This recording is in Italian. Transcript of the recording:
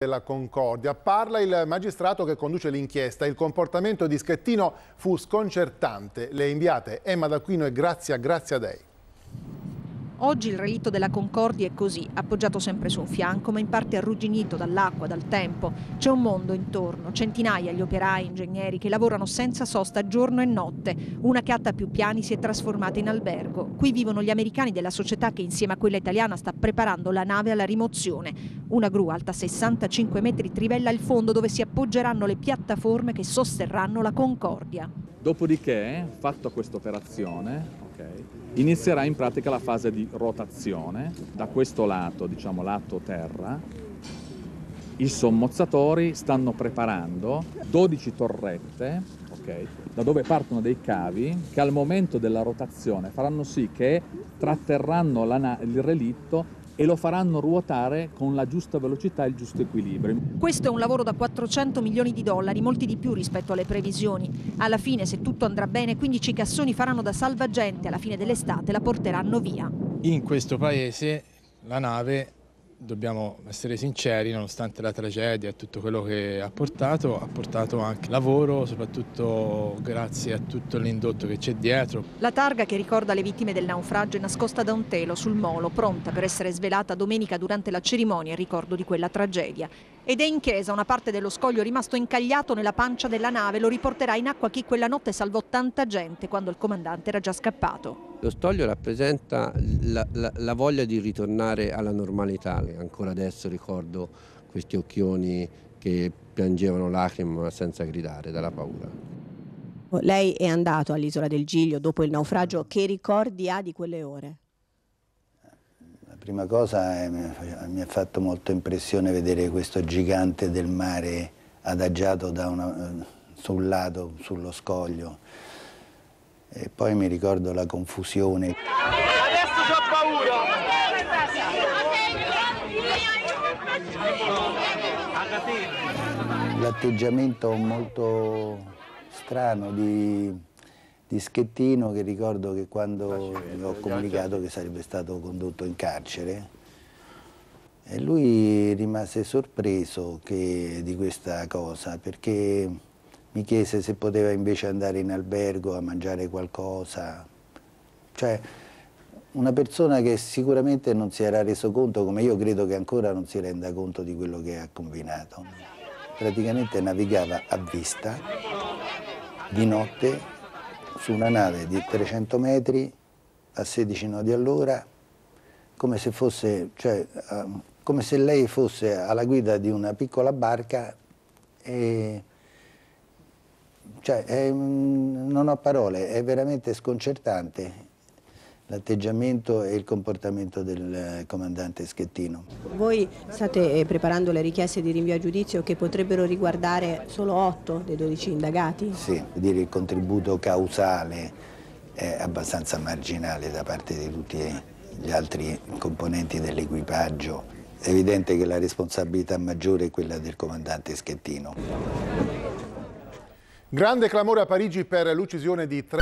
della Concordia. Parla il magistrato che conduce l'inchiesta. Il comportamento di Schettino fu sconcertante. Le inviate Emma D'Aquino e Grazia Graziadei. Oggi il relitto della Concordia è così, appoggiato sempre su un fianco, ma in parte arrugginito dall'acqua, dal tempo. C'è un mondo intorno, centinaia gli operai, ingegneri che lavorano senza sosta giorno e notte. Una chiatta a più piani si è trasformata in albergo. Qui vivono gli americani della società che insieme a quella italiana sta preparando la nave alla rimozione. Una gru alta 65 metri trivella il fondo dove si appoggeranno le piattaforme che sosterranno la Concordia. Dopodiché, fatta questa operazione, okay, inizierà in pratica la fase di rotazione da questo lato, diciamo lato terra. I sommozzatori stanno preparando 12 torrette, okay, da dove partono dei cavi che al momento della rotazione faranno sì che tratterranno il relitto e lo faranno ruotare con la giusta velocità e il giusto equilibrio. Questo è un lavoro da 400 milioni di dollari, molti di più rispetto alle previsioni. Alla fine, se tutto andrà bene, 15 cassoni faranno da salvagente, alla fine dell'estate la porteranno via. In questo paese la nave dobbiamo essere sinceri, nonostante la tragedia e tutto quello che ha portato, ha portato anche lavoro, soprattutto grazie a tutto l'indotto che c'è dietro. La targa che ricorda le vittime del naufragio è nascosta da un telo sul molo, pronta per essere svelata domenica durante la cerimonia in ricordo di quella tragedia. Ed è in chiesa una parte dello scoglio rimasto incagliato nella pancia della nave, lo riporterà in acqua chi quella notte salvò tanta gente quando il comandante era già scappato. Lo stoglio rappresenta la, la, la, voglia di ritornare alla normalità, ancora adesso ricordo questi occhioni che piangevano lacrime ma senza gridare dalla paura. Lei è andato all'isola del Giglio dopo il naufragio, che ricordi ha di quelle ore? La prima cosa è, mi ha fatto molto impressione vedere questo gigante del mare adagiato una, sul lato, sullo scoglio e poi mi ricordo la confusione. Adesso ho paura! L'atteggiamento molto strano di, di, Schettino che ricordo che quando gli ho comunicato che sarebbe stato condotto in carcere e lui rimase sorpreso che, di questa cosa perché mi chiese se poteva invece andare in albergo a mangiare qualcosa. Cioè, una persona che sicuramente non si era reso conto, come io credo che ancora non si renda conto di quello che ha combinato. Praticamente navigava a vista, di notte, su una nave di 300 metri, a 16 nodi all'ora, come se, fosse, cioè, come se lei fosse alla guida di una piccola barca e cioè, è, non ho parole, è veramente sconcertante l'atteggiamento e il comportamento del comandante Schettino. Voi state eh, preparando le richieste di rinvio a giudizio che potrebbero riguardare solo 8 dei 12 indagati? Sì, dire il contributo causale è abbastanza marginale da parte di tutti gli altri componenti dell'equipaggio. È evidente che la responsabilità maggiore è quella del comandante Schettino. Grande clamore a Parigi per l'uccisione di tre